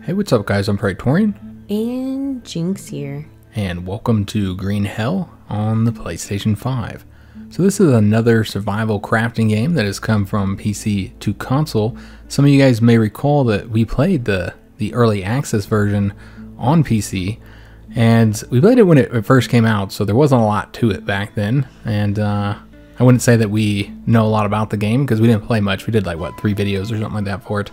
Hey, what's up, guys? I'm Praetorian, And Jynx here. and welcome to Green Hell on the PlayStation 5. So, this is another survival crafting game that has come from PC to console. Some of you guys may recall that we played the, the early access version on PC, and we played it when it, first came out, so there wasn't a lot to it back then. And uh, I wouldn't say that we know a lot about the game because we didn't play much. We did like, what, three videos or something like that for it.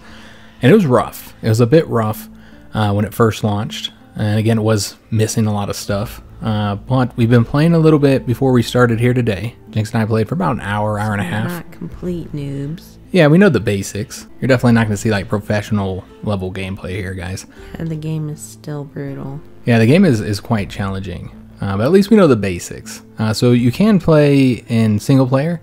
And it was rough. It was a bit rough uh, when it first launched. And again, it was missing a lot of stuff. Uh, but we've been playing a little bit before we started here today. Jynx and I played for about an hour, hour and a half. Not complete noobs. Yeah, we know the basics. You're definitely not going to see like professional level gameplay here, guys. And the game is still brutal. Yeah, the game is, is quite challenging, uh, but at least we know the basics. Uh, so you can play in single player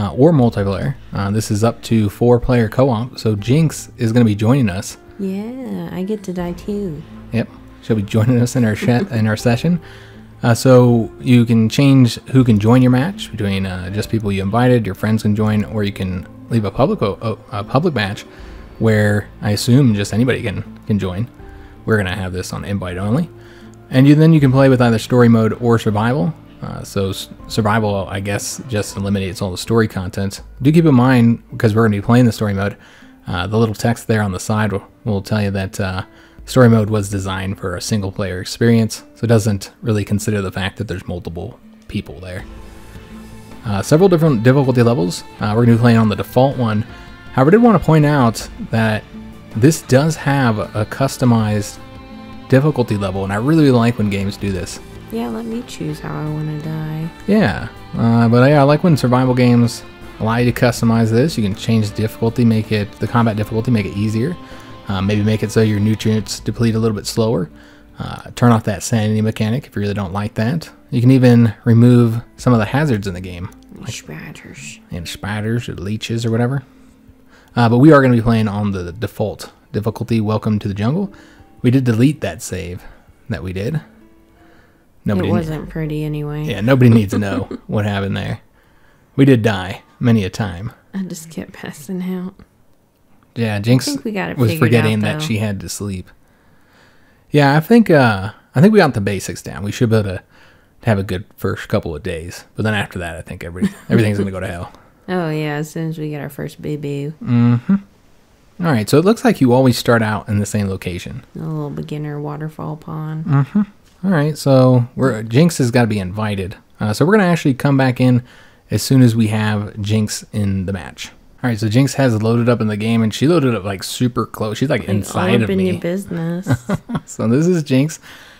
uh, or multiplayer. Uh, this is up to four player co op, so Jynx is going to be joining us. Yeah, I get to die too. Yep, she'll be joining us in our in our session. Uh, so you can change who can join your match between uh, just people you invited, your friends can join, or you can leave a public o- o- a public match where I assume just anybody can can join. We're gonna have this on invite only, and you then you can play with either story mode or survival. Uh, so survival, I guess, just eliminates all the story content. Do keep in mind because we're gonna be playing the story mode. Uh, the little text there on the side will, will tell you that uh, story mode was designed for a single player experience, so it doesn't really consider the fact that there's multiple people there. Uh, several different difficulty levels. Uh, we're going to be playing on the default one. However, I did want to point out that this does have a customized difficulty level, and I really like when games do this. Yeah, let me choose how I want to die. Yeah, uh, but yeah, I like when survival games allow you to customize this. You can change the difficulty, make it the combat difficulty, make it easier. Uh, maybe make it so your nutrients deplete a little bit slower. Uh, turn off that sanity mechanic if you really don't like that. You can even remove some of the hazards in the game, Like Spiders. and spiders or leeches or whatever. Uh, but we are going to be playing on the default difficulty. Welcome to the jungle. We did delete that save that we did. Nobody it wasn't pretty anyway. yeah, nobody needs to know what happened there. We did die many a time. I just kept passing out. Yeah, Jynx we got was forgetting out, that she had to sleep. Yeah, I think uh I think we got the basics down. We should be able to, have a good first couple of days. But then after that I think every everything's gonna go to hell. Oh yeah, as soon as we get our first baby, Mm-hmm. Alright, so it looks like you always start out in the same location. a little beginner waterfall pond. Mm. Alright, so we're Jynx has gotta be invited. Uh, so we're gonna actually come back in as soon as we have Jynx in the match. Alright, so Jynx has loaded up in the game and she loaded up like super close. She's like inside of in me. your business. So this is Jynx.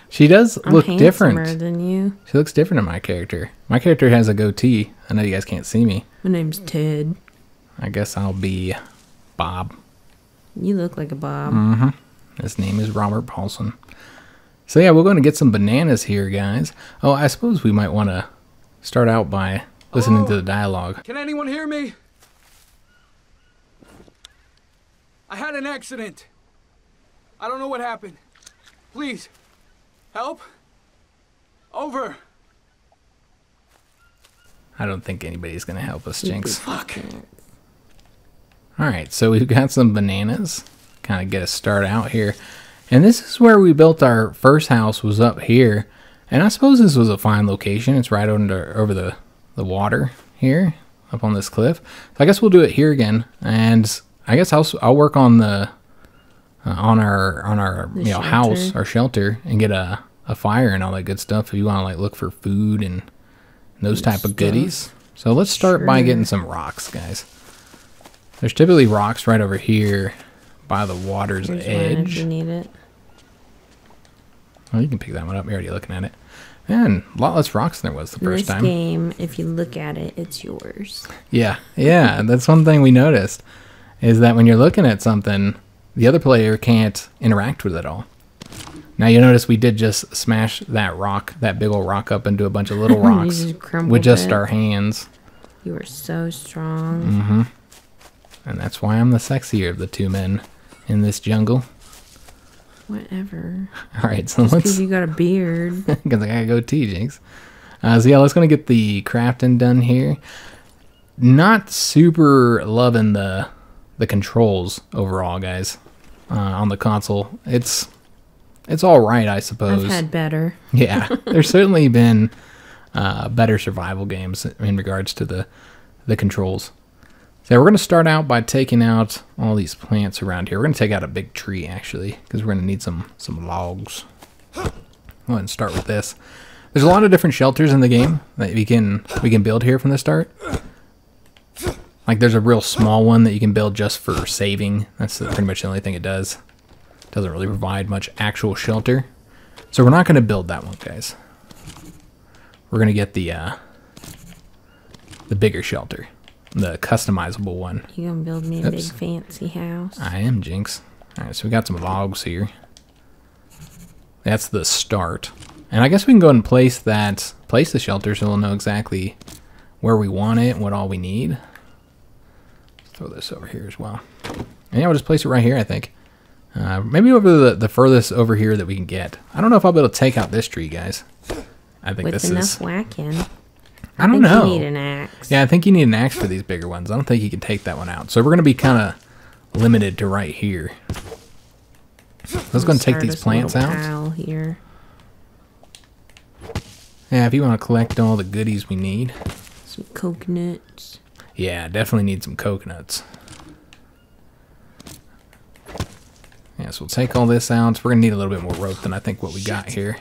She does I'm look different. than you. She looks different than my character. My character has a goatee. I know you guys can't see me. My name's Ted. I guess I'll be Bob. You look like a Bob. Mm. His name is Robert Paulson. So yeah, we're going to get some bananas here, guys. Oh, I suppose we might want to start out by listening to the oh. dialogue. Can anyone hear me? I had an accident. I don't know what happened. Please, help. Over. I don't think anybody's going to help us, Jynx. Fuck. All right, so we've got some bananas. Kind of get us start out here. And this is where we built our first house was up here. And I suppose this was a fine location. It's right under over the, the water here up on this cliff. So I guess we'll do it here again. And I guess I'll, I'll work on the uh, on our on our The you know house our shelter and get a, a fire and all that good stuff if you want to like look for food and those type of goodies. So let's start by getting some rocks, guys. There's typically rocks right over here by the water's Here's one if edge. you need it. Oh, you can pick that one up. You're already looking at it. Man, a lot less rocks than there was the first this time. game, if you look at it, it's yours. Yeah, yeah. that's one thing we noticed is that when you're looking at something, the other player can't interact with it all. Now you notice we did just smash that rock, that big old rock, up into a bunch of little rocks just with just it. our hands, You are so strong. Mm-hmm. and that's why I'm the sexier of the two men in this jungle. Whatever. All right, so Because let's you got a beard. because I gotta go tea, Jynx. Uh, so yeah, let's gonna get the crafting done here. Not super loving the the controls overall, guys. uh, on the console. It's it's all right, I suppose. I've had better. yeah, there's certainly been uh, better survival games in regards to the the controls. So we're going to start out by taking out all these plants around here. We're going to take out a big tree actually, because we're going to need some some logs. Go ahead and start with this. There's a lot of different shelters in the game that we can we can build here from the start. Like there's a real small one that you can build just for saving. That's pretty much the only thing it does. It Doesn't really provide much actual shelter. So we're not going to build that one, guys. We're going to get the uh, the bigger shelter, the customizable one. You gonna build me a Oops. big fancy house? I am Jynx. All right, so we got some logs here. That's the start. And I guess we can go and place that, place the shelter so we'll know exactly where we want it what all we need. Throw this over here as well. And yeah, we'll just place it right here, I think. Uh, maybe over the, the furthest over here that we can get. I don't know if I'll be able to take out this tree, guys. I think With this enough is... whacking. I don't think know. You need an axe. Yeah, I think you need an axe for these bigger ones. I don't think you can take that one out. So we're going to be kind of limited to right here. Let's go and take these plants out. pile here. Yeah, if you want to collect all the goodies we need. Some coconuts. Yeah, definitely need some coconuts. Yeah, so we'll take all this out. We're going to need a little bit more rope than I think what we got here.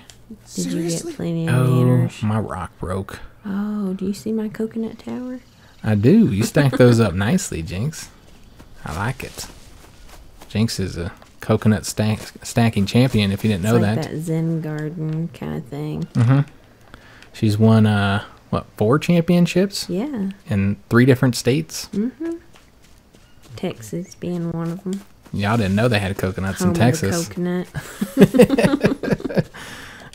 Did you get plenty of Oh, manners? my rock broke. Oh, do you see my coconut tower? I do. You stack those up nicely, Jynx. I like it. Jynx is a coconut stack, stacking champion, if you didn't know it's like that. that Zen garden kind of thing. Mm-hmm. She's won uh what four championships Yeah. in three different states. Mm-hmm. Texas being one of them. Y'all didn't know they had coconuts in Home the Texas. coconut.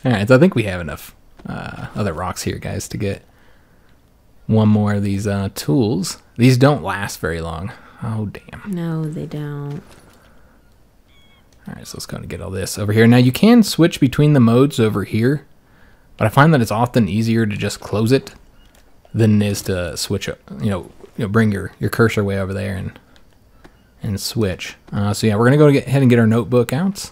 All right, so I think we have enough uh, other rocks here, guys, to get one more of these uh, tools. These don't last very long. Oh damn! No, they don't. All right, so let's go and get all this over here. Now you can switch between the modes over here, but I find that it's often easier to just close it than it is to switch. it. You know, you know, bring your your cursor way over there and and switch. Uh, so yeah, we're gonna go get, ahead and get our notebook out.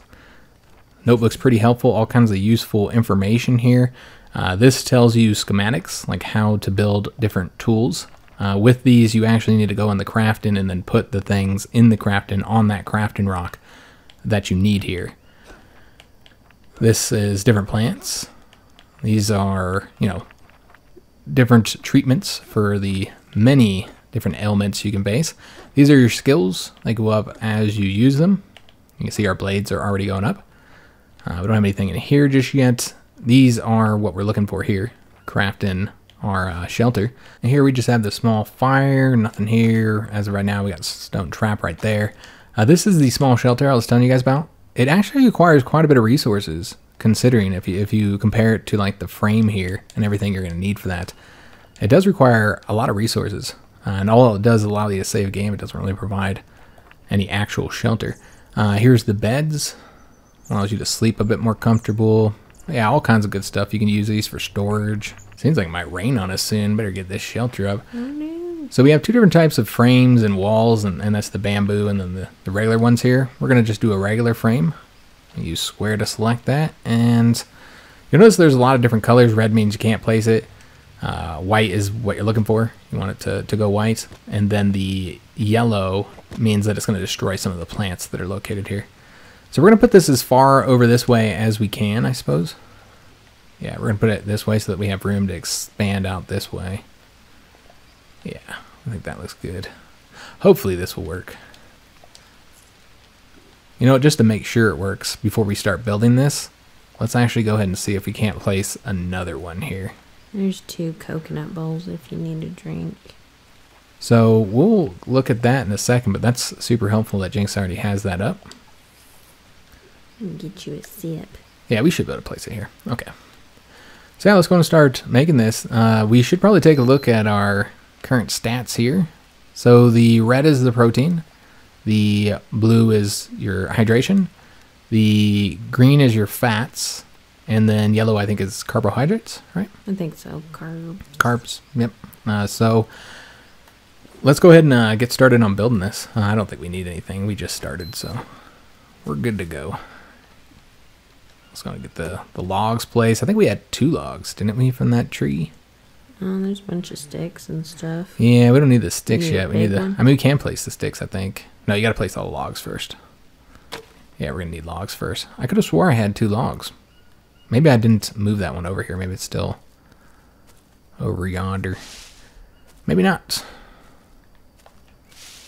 Notebook's pretty helpful. All kinds of useful information here. Uh, this tells you schematics, like how to build different tools. Uh, with these, you actually need to go in the crafting and then put the things in the crafting on that crafting rock that you need here. This is different plants. These are, you know, different treatments for the many different ailments you can base. These are your skills. They go up as you use them. You can see our blades are already going up. Uh, we don't have anything in here just yet. These are what we're looking for here. Crafting our uh, shelter. And here we just have the small fire, nothing here. As of right now, we got stone trap right there. Uh, this is the small shelter I was telling you guys about. It actually requires quite a bit of resources, considering if you if you compare it to like the frame here and everything you're going to need for that. It does require a lot of resources, uh, and all it does allow you to save game. It doesn't really provide any actual shelter. Uh, here's the beds. Allows you to sleep a bit more comfortable. Yeah, all kinds of good stuff. You can use these for storage. Seems like it might rain on us soon. Better get this shelter up. Oh no. So we have two different types of frames and walls, and, and that's the bamboo and then the, the regular ones here. We're going to just do a regular frame. Use square to select that. And you'll notice there's a lot of different colors. Red means you can't place it. Uh, white is what you're looking for. You want it to, to go white. And then the yellow means that it's going to destroy some of the plants that are located here. So we're going to put this as far over this way as we can, I suppose. Yeah, we're going to put it this way so that we have room to expand out this way. Yeah, I think that looks good. Hopefully this will work. You know just to make sure it works before we start building this, let's actually go ahead and see if we can't place another one here. There's two coconut bowls if you need a drink. So we'll look at that in a second, but that's super helpful that Jynx already has that up. And get you a sip. Yeah, we should be able to place it here. Okay. So yeah, let's go and start making this. Uh, we should probably take a look at our current stats here. So the red is the protein, the blue is your hydration, the green is your fats, and then yellow I think is carbohydrates, right? I think so. Carb. Carbs. Yep. Uh, so let's go ahead and uh, get started on building this. Uh, I don't think we need anything. We just started, so we're good to go. Let's go get the, the logs placed. I think we had two logs, didn't we, from that tree? Oh, there's a bunch of sticks and stuff. Yeah, we don't need the sticks Need yet. We need the. one? I mean, we can place the sticks. I think. No, you got to place all the logs first. Yeah, we're gonna need logs first. I could have swore I had two logs. Maybe I didn't move that one over here. Maybe it's still over yonder. Maybe not.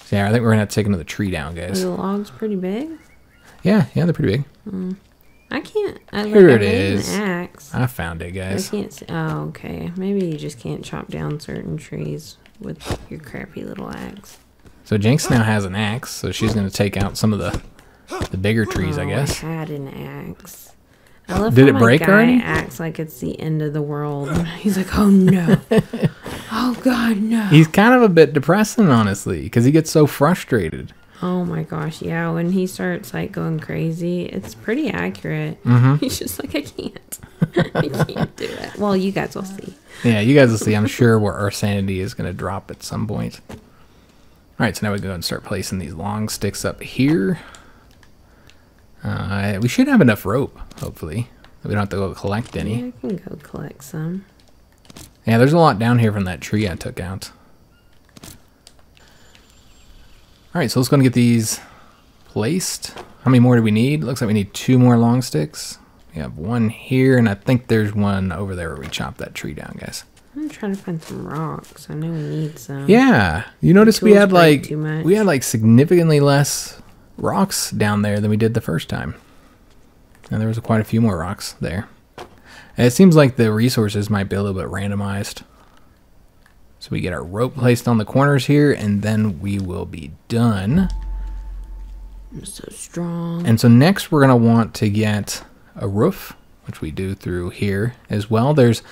So yeah, I think we're gonna have to take another tree down, Are guys. the logs pretty big? Yeah, yeah, they're pretty big. Hmm. I can't. I, like, Here I it made is. An axe. I found it, guys. I can't. See, oh, okay. Maybe you just can't chop down certain trees with your crappy little axe. So Jynx now has an axe, so she's gonna take out some of the the bigger trees, I Oh, guess. I had an axe. I love Did it break guy already? acts like it's the end of the world. He's like, oh no, oh god, no. He's kind of a bit depressing, honestly, because he gets so frustrated. Oh my gosh, yeah. When he starts like going crazy, it's pretty accurate. Mm-hmm. He's just like, I can't, I can't do it. Well, you guys will see. Yeah, you guys will see. I'm sure where our sanity is going to drop at some point. All right, so now we go and start placing these long sticks up here. Uh, we should have enough rope, hopefully. We don't have to go collect any. Yeah, I can go collect some. Yeah, there's a lot down here from that tree I took out. All right, so let's go and get these placed. How many more do we need? Looks like we need two more long sticks. We have one here, and I think there's one over there where we chopped that tree down, guys. I'm trying to find some rocks. I know we need some. Yeah, you notice we had like we had like significantly less rocks down there than we did the first time, and there was quite a few more rocks there. And it seems like the resources might be a little bit randomized. So we get our rope placed on the corners here, and then we will be done. I'm so strong. And so next we're gonna want to get a roof, which we do through here as well. There's,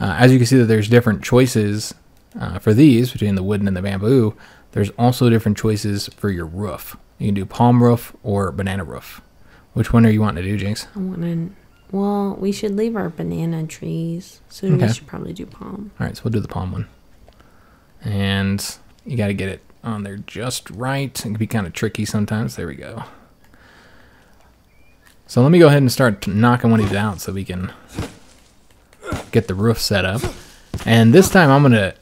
uh, as you can see, that there's different choices uh, for these between the wooden and the bamboo. There's also different choices for your roof. You can do palm roof or banana roof. Which one are you wanting to do, Jynx? I want to. Well, we should leave our banana trees, so Okay. we should probably do palm. All right, so we'll do the palm one. And you got to get it on there just right. It can be kind of tricky sometimes. There we go. So let me go ahead and start knocking one of these out so we can get the roof set up. And this time I'm going to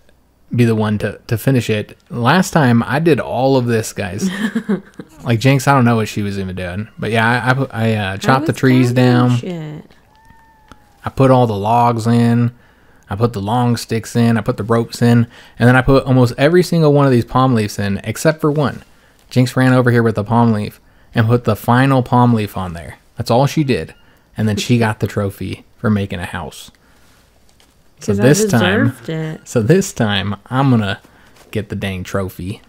be the one to, to finish it. Last time I did all of this, guys. like Jynx, I don't know what she was even doing. But yeah, I, I, I uh, I chopped the trees down. Shit. I put all the logs in. I put the long sticks in. I put the ropes in. And then I put almost every single one of these palm leaves in, except for one. Jynx ran over here with the palm leaf and put the final palm leaf on there. That's all she did. And then she got the trophy for making a house. So this time, it. so this time, I'm gonna get the dang trophy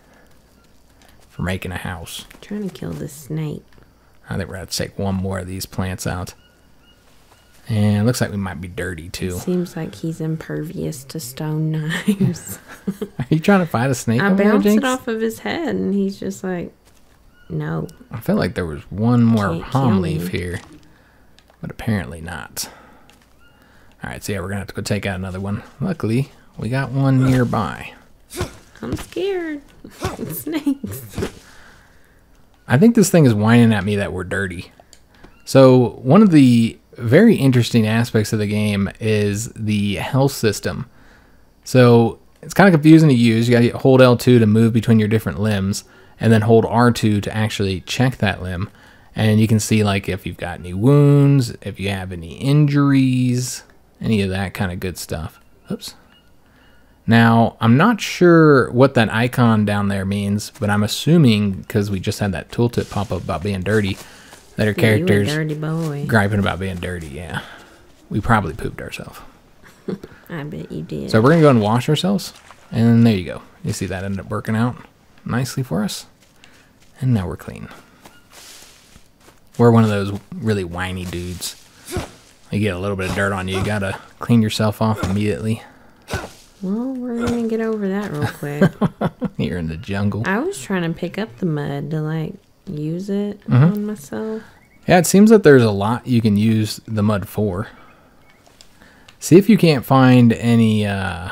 for making a house. trying to kill this snake. I think we're gonna take one more of these plants out. And it looks like we might be dirty too. Seems like he's impervious to stone knives. Are you trying to fight a snake? I there, bounced it off of his head, and he's just like, "No." I felt like there was one more palm leaf me. here, but apparently not. All right, so yeah, we're gonna have to go take out another one. Luckily, we got one nearby. I'm scared. Snakes. I think this thing is whining at me that we're dirty. So one of the very interesting aspects of the game is the health system. So it's kind of confusing to use. You got to hold L2 to move between your different limbs, and then hold R2 to actually check that limb. And you can see like if you've got any wounds, if you have any injuries, any of that kind of good stuff. Oops. Now, I'm not sure what that icon down there means, but I'm assuming because we just had that tooltip pop up about being dirty, that Yeah, characters griping about being dirty. Yeah, we probably pooped ourselves. I bet you did. So we're gonna go and wash ourselves, and there you go. You see that ended up working out nicely for us, and now we're clean. We're one of those really whiny dudes. You get a little bit of dirt on you, you gotta clean yourself off immediately. well, we're gonna get over that real quick. You're in the jungle. I was trying to pick up the mud to like use it Mm-hmm. on myself. Yeah, it seems that there's a lot you can use the mud for. See if you can't find any uh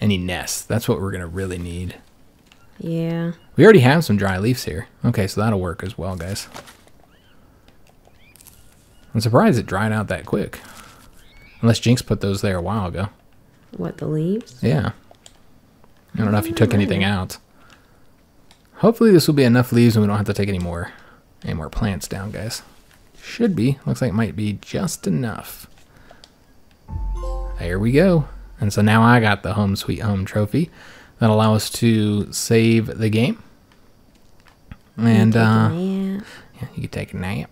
any nests. That's what we're gonna really need. Yeah. We already have some dry leaves here. Okay, so that'll work as well, guys. I'm surprised it dried out that quick. Unless Jynx put those there a while ago. What, the leaves? Yeah. I don't know if you took anything out. Hopefully this will be enough leaves and we don't have to take any more any more plants down, guys. Should be. Looks like it might be just enough. There we go. And so now I got the home sweet home trophy that allow us to save the game. And uh yeah, you can take a nap.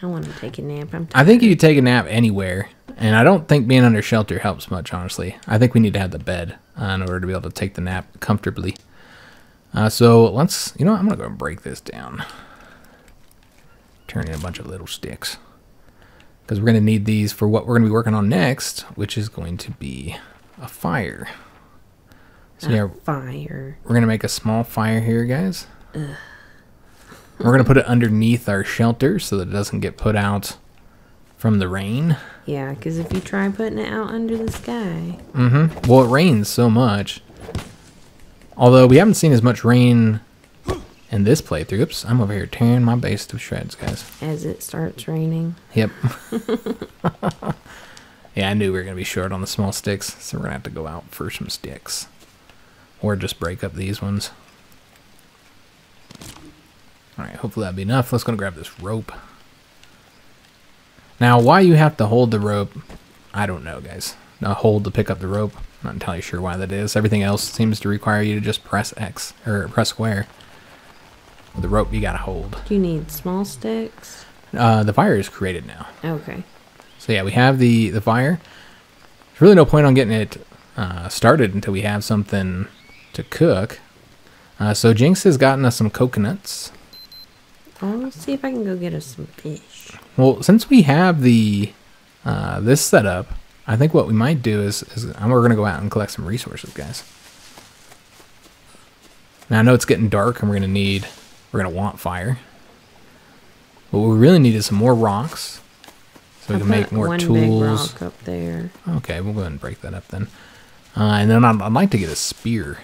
I want to take a nap. I'm I think you could take a nap anywhere, and I don't think being under shelter helps much, honestly. I think we need to have the bed uh, in order to be able to take the nap comfortably. Uh, so let's, you know, I'm gonna go and break this down. Turn in a bunch of little sticks because we're gonna need these for what we're gonna be working on next, which is going to be a fire. So yeah, fire. we're gonna make a small fire here, guys. We're gonna put it underneath our shelter so that it doesn't get put out from the rain. Yeah, because if you try putting it out under the sky, Mm-hmm. Well, it rains so much. Although we haven't seen as much rain in this playthrough. Oops, I'm over here tearing my base to shreds, guys. as it starts raining, Yep. yeah, I knew we were gonna be short on the small sticks, so we're gonna have to go out for some sticks, or just break up these ones. All right, hopefully that'll be enough. Let's go and grab this rope. Now, why you have to hold the rope, I don't know, guys. Now, hold to pick up the rope. Not entirely sure why that is. Everything else seems to require you to just press X or press square. With the rope, you gotta hold. do you need small sticks? Uh, the fire is created now. Okay. So yeah, we have the the fire. There's really no point on getting it uh, started until we have something to cook. Uh, so Jynx has gotten us some coconuts. I'll see if I can go get us some fish. Well, since we have the uh, this set up, I think what we might do is, is we're gonna go out and collect some resources, guys. Now I know it's getting dark, and we're gonna need we're gonna want fire. What we really need is some more rocks, so we can make more one tools. big rock up there. Okay, we'll go ahead and break that up then. Uh, and then I'd, I'd like to get a spear.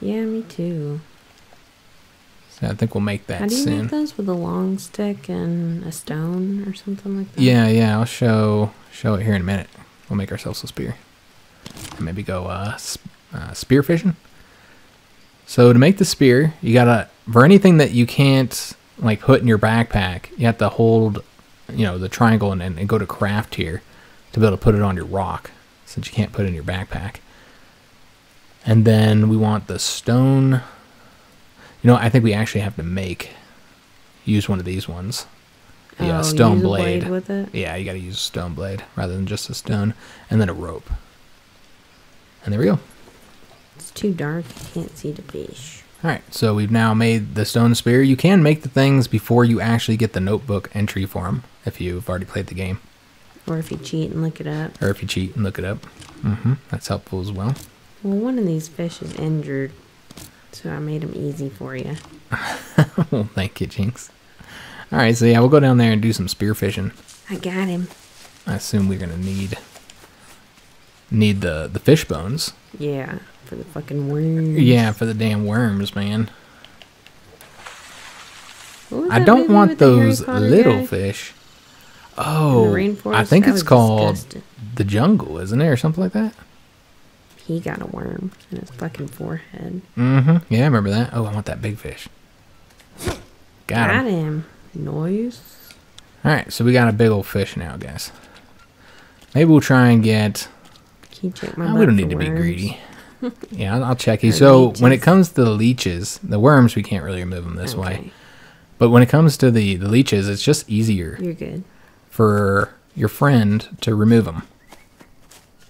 Yeah, me too. So I think we'll make that How do you soon. make those with a long stick and a stone or something like that? Yeah, yeah, I'll show show it here in a minute. We'll make ourselves a spear. And maybe go uh, uh, spear fishing. So to make the spear, you gotta for anything that you can't like put in your backpack, you have to hold, you know, the triangle and, and, go to craft here to be able to put it on your rock, since you can't put it in your backpack. And then we want the stone. You know, I think we actually have to make use one of these ones. Uh, Oh, stone blade. blade with it? Yeah, you got to use a stone blade rather than just a stone, and then a rope. And there we go. It's too dark. You can't see the fish. All right, so we've now made the stone spear. You can make the things before you actually get the notebook entry for them if you've already played the game, Or if you cheat and look it up. or if you cheat and look it up. Mm-hmm. That's helpful as well. Well, one of these fish is injured, so I made them easy for you. well, thank you, Jynx. All right, so yeah, we'll go down there and do some spear fishing. I got him. I assume we're gonna need need the the fish bones. Yeah, for the fucking worms. Yeah, for the damn worms, man. I don't want with the Harry those little guy? fish. Oh. I think That it's called disgusting. the jungle, isn't it, or something like that? He got a worm in his fucking forehead. Mm-hmm. Yeah, I remember that. Oh, I want that big fish. Got him. Got him. him. Noise. All right, so we got a big old fish now, guys. Maybe we'll try and get. Can you check my Oh, we don't need to be greedy. yeah, I'll, I'll check you. So when it comes to the leeches, the worms we can't really remove them this way. But when it comes to the the leeches, it's just easier You're good. for your friend to remove them.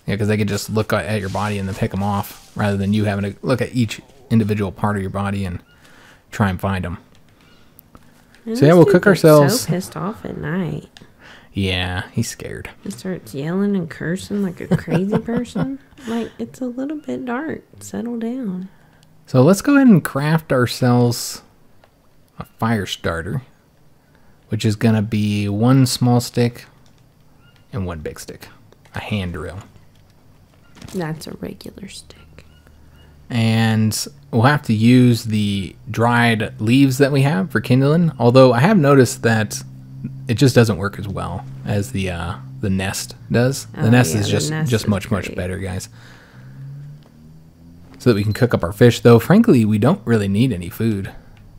Yeah, because they could just look at at your body and then pick them off, rather than you having to look at each individual part of your body and try and find them. So yeah, we'll cook ourselves- So pissed off at night. Yeah, he's scared. He starts yelling and cursing like a crazy person. Like it's a little bit dark. Settle down. So let's go ahead and craft ourselves a fire starter, which is gonna be one small stick and one big stick, a hand drill. That's a regular stick. And we'll have to use the dried leaves that we have for kindling. Although I have noticed that it just doesn't work as well as the uh, the nest does. The Oh, nest yeah, is the just nest just is much much better, guys. So that we can cook up our fish. Though, frankly, we don't really need any food.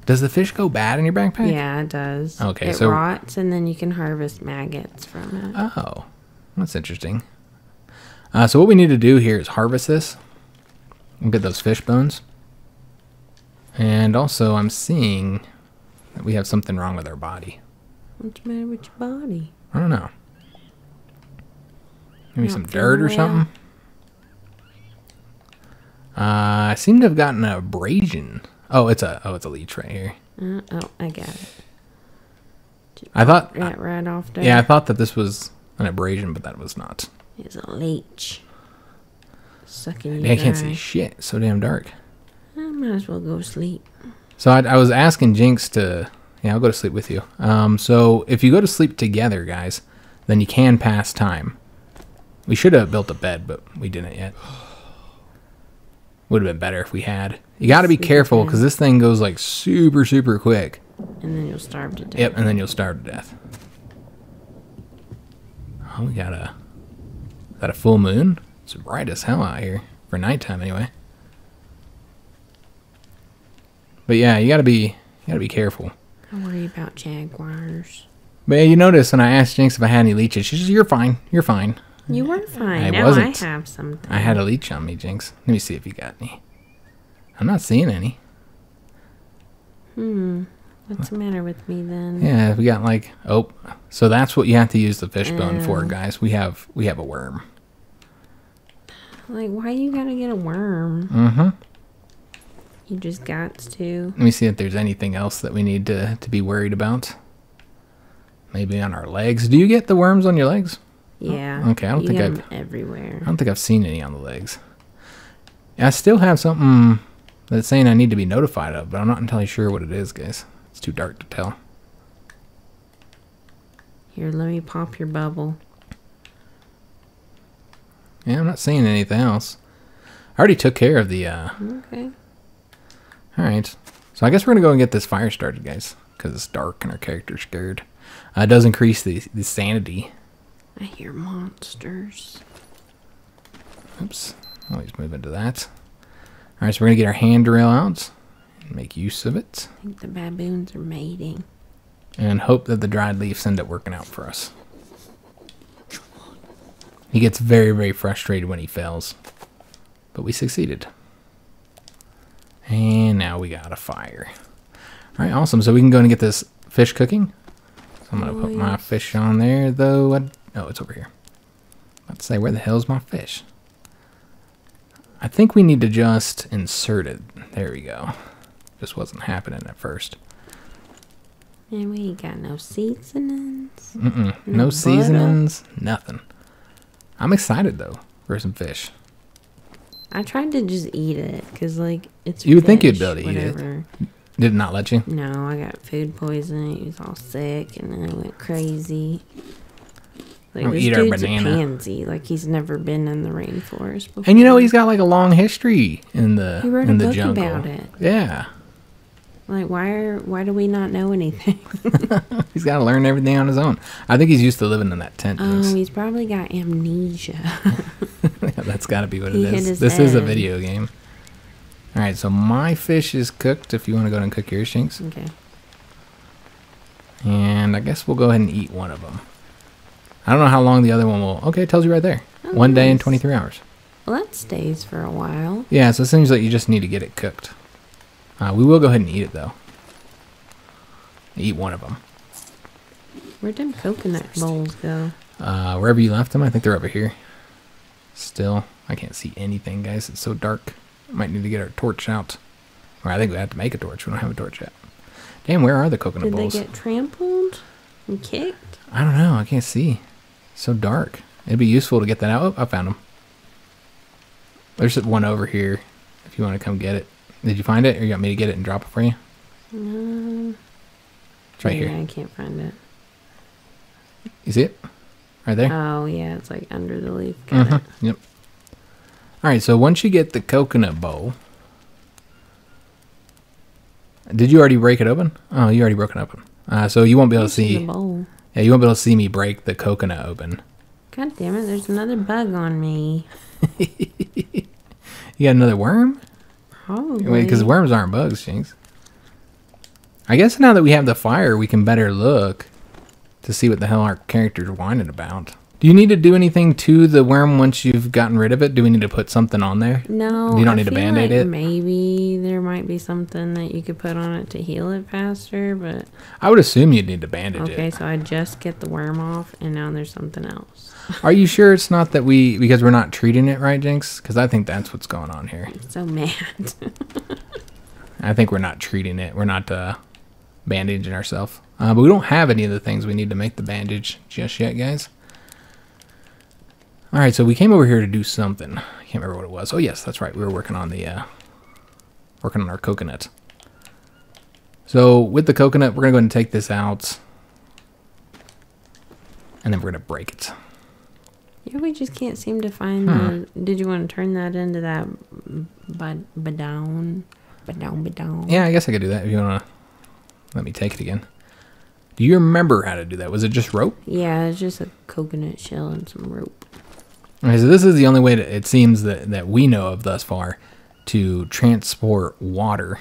Does the fish go bad in your backpack? Yeah, it does. Okay, it so- rots and then you can harvest maggots from it. Oh, that's interesting. Uh, so what we need to do here is harvest this and get those fish bones. And also, I'm seeing that we have something wrong with our body. What's the matter with your body? I don't know. Maybe Not some dirt or well? something. Uh, I seem to have gotten an abrasion. Oh, it's a oh, it's a leech right here. Uh, oh, I got it. I thought, Right, right off there. yeah, I thought that this was an abrasion, but that was not. It's a leech. Sucking I can't see shit. It's so damn dark. I might as well go to sleep. So I, I was asking Jynx to, yeah, I'll go to sleep with you. Um, so if you go to sleep together, guys, then you can pass time. We should have built a bed, but we didn't yet. Would have been better if we had. You got to be careful because this thing goes like super, super quick. And then you'll starve to death. Yep, and then you'll starve to death. Oh, we got a, got a full moon. It's bright as hell out here for nighttime, anyway. But yeah, you gotta be, you gotta be careful. Don't worry about jaguars. But yeah, you notice when I asked Jynx if I had any leeches, she says, "You're fine. You're fine." You were fine. I now wasn't. I have something. I had a leech on me, Jynx. Let me see if you got any. I'm not seeing any. Hmm. What's the matter with me then? Yeah, we got like oh, so that's what you have to use the fishbone for, Oh. guys. We have we have a worm. Like, why you gotta get a worm? Mm-hmm. You just got to. Let me see if there's anything else that we need to to be worried about. Maybe on our legs. Do you get the worms on your legs? Yeah. Oh, okay, I don't you think get I've- everywhere. I don't think I've seen any on the legs. I still have something that's saying I need to be notified of, but I'm not entirely sure what it is, guys. It's too dark to tell. Here, let me pop your bubble. Yeah, I'm not seeing anything else. I already took care of the. uh Okay. All right, so I guess we're gonna go and get this fire started, guys, because it's dark and our character's scared. Uh, it does increase the the sanity. I hear monsters. Oops, always move into that. All right, so we're gonna get our hand drill out and make use of it, I think the baboons are mating. and hope that the dried leaves end up working out for us. He gets very, very frustrated when he fails, but we succeeded. And now we got a fire. All right, awesome. So we can go and get this fish cooking. So I'm gonna Oh, put my fish on there, though. I, oh, it's over here. Let's say, where the hell's my fish? I think we need to just insert it. There we go. Just wasn't happening at first. And we ain't got no seasonings. Mm-mm. No No butter? seasonings, nothing. I'm excited though for some fish. I tried to just eat it because, like, it's. You would think you'd fish, be able to eat it. Did it not let you? No, I got food poisoning. He was all sick, and then I went crazy. Like Oh, this eat dude's a pansy. Like he's never been in the rainforest before. And you know he's got like a long history in the He wrote in a the book jungle. about it. Yeah, Like why are why do we not know anything? he's got to learn everything on his own. I think he's used to living in that tent. oh, he's probably got amnesia. Yeah, That's got to be what He it is. his This is a video game. All right, so my fish is cooked. If you want to go ahead and cook yours, Jynx, okay. and I guess we'll go ahead and eat one of them. I don't know how long the other one will. Okay, it tells you right there. Oh, one day and 23 hours. Well, that stays for a while. Yeah, so it seems like you just need to get it cooked. Uh, we will go ahead and eat it though. Eat one of them. Where'd them coconut bowls go? Uh, wherever you left them, I think they're over here. Still, I can't see anything, guys. It's so dark. Might need to get our torch out. Or I think we have to make a torch. We don't have a torch yet. Damn, where are the coconut bowls? Did they get trampled and kicked? I don't know. I can't see. so dark. It'd be useful to get that out. Oh, I found them. There's one over here. If you want to come get it. Did you find it, or you want me to get it and drop it for you? No. It's right yeah, here. I can't find it. You see it? Right there. Oh yeah, it's like under the leaf. Got Mhm, it. Yep. All right. So once you get the coconut bowl, did you already break it open? Oh, you already broke it open. Uh, so you won't be able to see. the bowl. Yeah, you won't be able to see me break the coconut open. God damn it, there's another bug on me. You got another worm? Oh, Probably. Because worms aren't bugs, Jynx. I guess now that we have the fire, we can better look to see what the hell our character's whining about. Do you need to do anything to the worm once you've gotten rid of it? Do we need to put something on there? No, You don't I need to feel Band-Aid like it? Maybe there might be something that you could put on it to heal it faster, but I would assume you'd need to bandage okay. it. Okay, so I just get the worm off, and now there's something else. Are you sure it's not that we because we're not treating it right, Jynx? Because I think that's what's going on here. So mad. I think we're not treating it. We're not uh, bandaging ourselves. Uh, but we don't have any of the things we need to make the bandage just yet, guys. All right, so we came over here to do something. I can't remember what it was. Oh yes, that's right. We were working on the uh, working on our coconut. So with the coconut, we're gonna go ahead and take this out, and then we're gonna break it. Yeah, we just can't seem to find Hmm. the. Did you want to turn that into that bad badown, badown, badown? Yeah, I guess I could do that if you wanna let me take it again. Do you remember how to do that? Was it just rope? Yeah, it's just a coconut shell and some rope. Okay, so this is the only way that it seems that, that we know of thus far to transport water.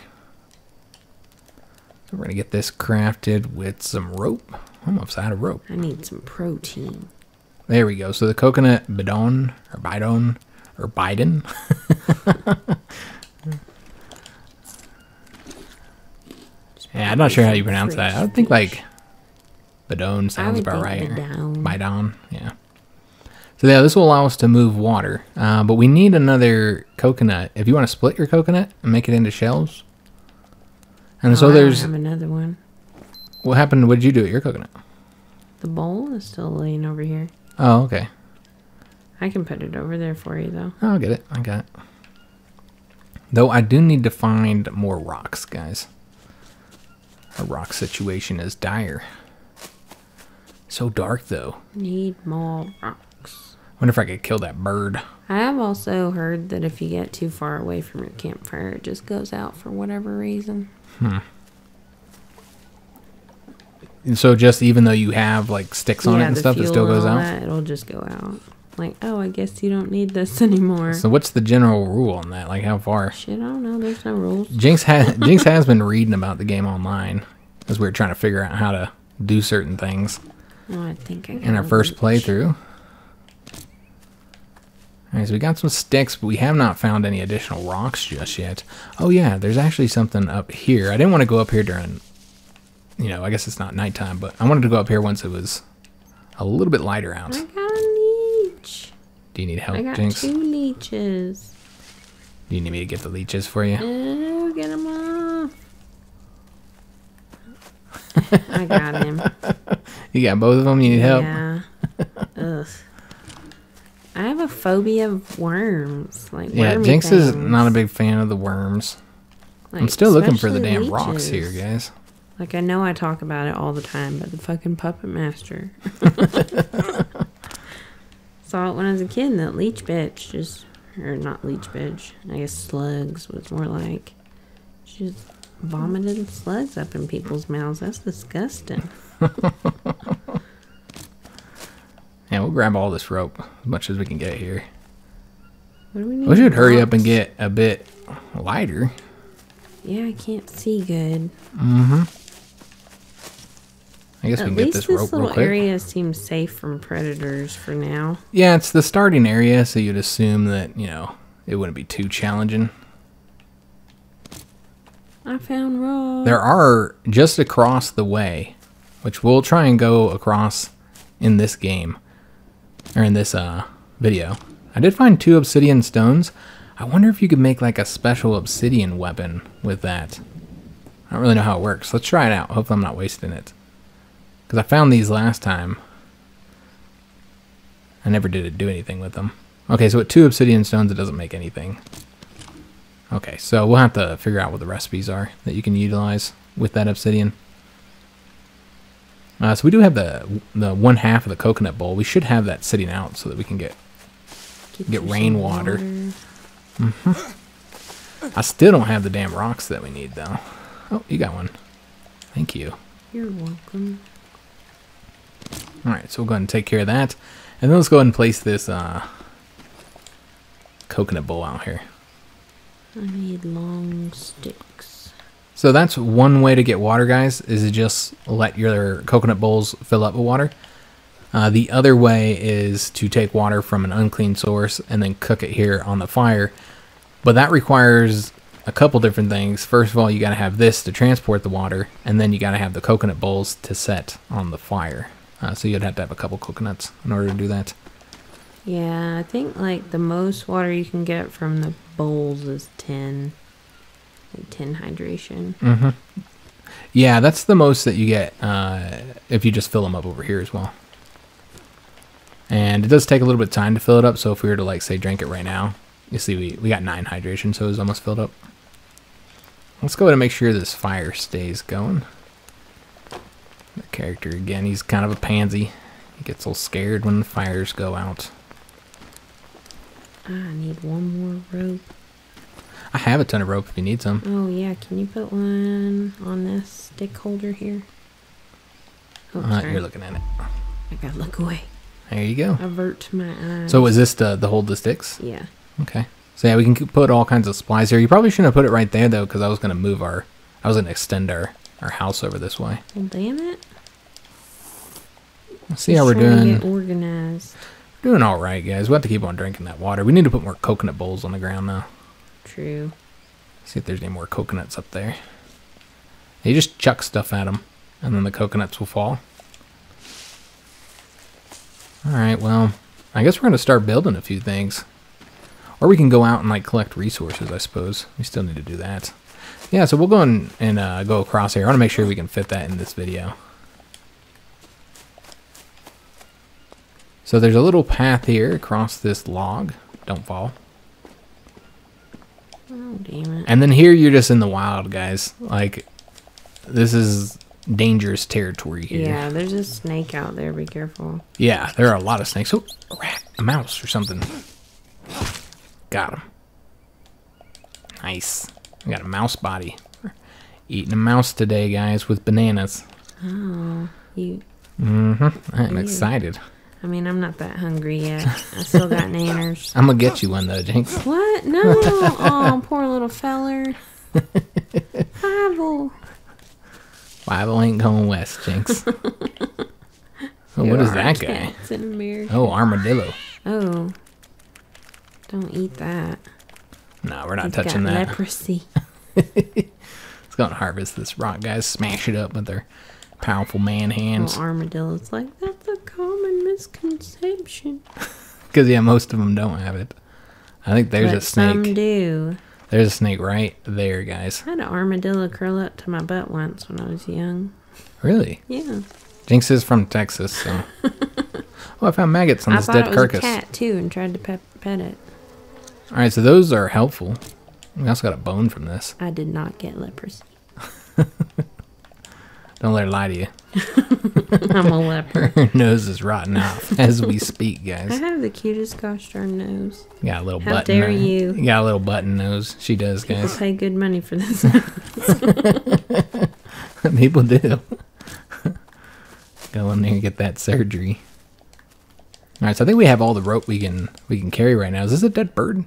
So we're gonna get this crafted with some rope. I'm almost out of rope. I need some protein. There we go. So the coconut bidon or bidon or Biden. yeah, I'm not sure how you pronounce that. I would think like bidon sounds about right. bidon. Bidon, yeah. So yeah, this will allow us to move water, uh, but we need another coconut. If you want to split your coconut and make it into shells, and so Oh, I there's have another one. what happened? What did you do with your coconut? The bowl is still laying over here. Oh, okay. I can put it over there for you though. I'll get it. I got it. Though I do need to find more rocks, guys. Our rock situation is dire. So dark, though. Need more rocks. Wonder if I could kill that bird. I have also heard that if you get too far away from your campfire, it just goes out for whatever reason. Hmm. And so, just even though you have like sticks on it and stuff, it still goes out. That, it'll just go out. Like, oh, I guess you don't need this anymore. So, what's the general rule on that? Like, how far? Shit, I don't know. There's no rules. Jynx has Jynx has been reading about the game online as we were trying to figure out how to do certain things. Oh, I think I in our first leech. playthrough. Alright, so we got some sticks, but we have not found any additional rocks just yet. Oh yeah, there's actually something up here. I didn't want to go up here during, you know, I guess it's not nighttime, but I wanted to go up here once it was a little bit lighter out. I got a leech. Do you need help, I got Jynx? two leeches. Do you need me to get the leeches for you? Oh, get him off. I got him. You got both of them? You need help? Yeah. Ugh. I have a phobia of worms. Like Yeah, Jynx is not a big fan of the worms. I'm still looking for the damn rocks here, guys. Like I know I talk about it all the time, but the fucking puppet master. Saw it when I was a kid. That leech bitch just, or not leech bitch. I guess slugs was more like. She just vomited slugs up in people's mouths. That's disgusting. Yeah, we'll grab all this rope as much as we can get here. What do we need? We should hurry up and get a bit lighter. Yeah, I can't see good. Mm-hmm. I guess we At can get this this, rope real little quick. area seems safe from predators for now. Yeah, it's the starting area, so you'd assume that, you know, it wouldn't be too challenging. I found rocks. There are just across the way, which we'll try and go across in this game, or in this uh, video. I did find two obsidian stones. I wonder if you could make like a special obsidian weapon with that. I don't really know how it works. Let's try it out. Hopefully I'm not wasting it. Because I found these last time. I never did do anything with them. Okay, so with two obsidian stones, it doesn't make anything. Okay, so we'll have to figure out what the recipes are that you can utilize with that obsidian. Uh, so we do have the the one half of the coconut bowl. We should have that sitting out so that we can get. get some rainwater. I still don't have the damn rocks that we need though. Oh, you got one. Thank you. You're welcome. All right, so we'll go ahead and take care of that, and then let's go ahead and place this uh, coconut bowl out here. I need long sticks. So that's one way to get water, guys, is to just let your coconut bowls fill up with water. Uh, the other way is to take water from an unclean source and then cook it here on the fire. But that requires a couple different things. First of all, you got to have this to transport the water, and then you got to have the coconut bowls to set on the fire. Uh, so you'd have to have a couple coconuts in order to do that. Yeah, I think like the most water you can get from the bowls is 10. Like 10 hydration. Mm-hmm. Yeah, that's the most that you get uh, if you just fill them up over here as well. And it does take a little bit of time to fill it up. So if we were to like say drink it right now, you see we, we got nine hydration, so it's almost filled up. Let's go ahead and make sure this fire stays going. The character again, he's kind of a pansy. He gets all scared when the fires go out. I need one more rope. I have a ton of rope if you need some. Oh, yeah. Can you put one on this stick holder here? Oh, Uh, you're looking at it. I gotta look away. There you go. Avert my eyes. So was this the, the hold the sticks? Yeah. Okay. So yeah, we can put all kinds of supplies here. You probably shouldn't have put it right there though, because I was gonna move our, I was gonna extend our our house over this way. Well, damn it. Let's see how we're to doing. Get organized. Doing all right, guys. We have to keep on drinking that water. We need to put more coconut bowls on the ground now. True. See if there's any more coconuts up there. You just chuck stuff at them, and then the coconuts will fall. All right. Well, I guess we're gonna start building a few things, or we can go out and like collect resources. I suppose we still need to do that. Yeah. So we'll go and, and uh, go across here. I want to make sure we can fit that in this video. So there's a little path here across this log. Don't fall. Oh, damn it. And then here you're just in the wild, guys. Like this is dangerous territory here. Yeah, there's a snake out there. Be careful. Yeah, there are a lot of snakes. Oh, a rat, a mouse or something. Got him. Nice. We got a mouse body. Eating a mouse today, guys, with bananas. Oh, you. Mm-hmm. I'm Ew. excited. I mean, I'm not that hungry yet. I still got nanners. I'm gonna get you one though, Jynx. What? No. Oh, poor little feller. Fievel. Five ain't going west, Jynx. oh, what is that guy? It's in America. Oh, armadillo. Oh. Don't eat that. No, we're not He's touching got that. leprosy. Let's go and harvest this rock, guys. Smash it up with their powerful man hands. Little armadillo's like, that's a common misconception. Because yeah, most of them don't have it. I think there's but a snake. some do. There's a snake right there, guys. I had an armadillo curl up to my butt once when I was young. Really? Yeah. Jynx is from Texas, so. oh, I found maggots on I this thought dead it was carcass. a cat too and tried to pet, pet it. All right, so those are helpful. We also got a bone from this. I did not get leprosy. Don't let her lie to you. I'm a leper. Her nose is rotten off as we speak, guys. I have the cutest gosh darn nose. Got a little How button. dare uh, you. Got a little button nose. She does, People guys. pay good money for this. People do. Go in there and get that surgery. All right, so I think we have all the rope we can we can carry right now. Is this a dead bird?